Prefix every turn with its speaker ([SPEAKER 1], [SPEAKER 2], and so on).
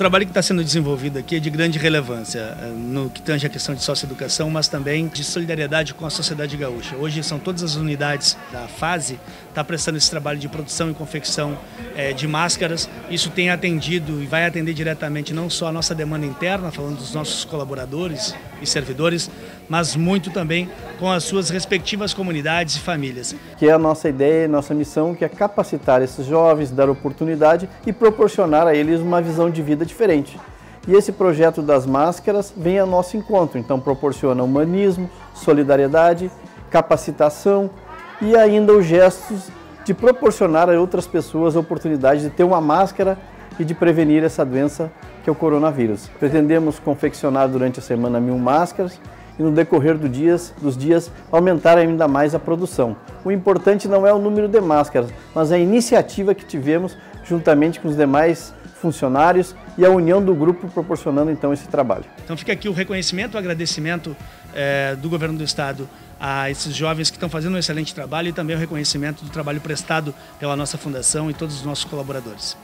[SPEAKER 1] trabalho que está sendo desenvolvido aqui é de grande relevância eh, no que tange a questão de socioeducação, mas também de solidariedade com a sociedade gaúcha. Hoje são todas as unidades da fase está prestando esse trabalho de produção e confecção é, de máscaras. Isso tem atendido e vai atender diretamente não só a nossa demanda interna, falando dos nossos colaboradores e servidores, mas muito também com as suas respectivas comunidades e famílias.
[SPEAKER 2] Que é a nossa ideia, nossa missão, que é capacitar esses jovens, dar oportunidade e proporcionar a eles uma visão de vida diferente. E esse projeto das máscaras vem ao nosso encontro, então proporciona humanismo, solidariedade, capacitação e ainda os gestos de proporcionar a outras pessoas a oportunidade de ter uma máscara e de prevenir essa doença que é o coronavírus. Pretendemos confeccionar durante a semana mil máscaras e no decorrer do dias, dos dias aumentar ainda mais a produção. O importante não é o número de máscaras, mas a iniciativa que tivemos juntamente com os demais funcionários e a união do grupo proporcionando então esse trabalho.
[SPEAKER 1] Então fica aqui o reconhecimento, o agradecimento é, do governo do estado a esses jovens que estão fazendo um excelente trabalho e também o reconhecimento do trabalho prestado pela nossa fundação e todos os nossos colaboradores.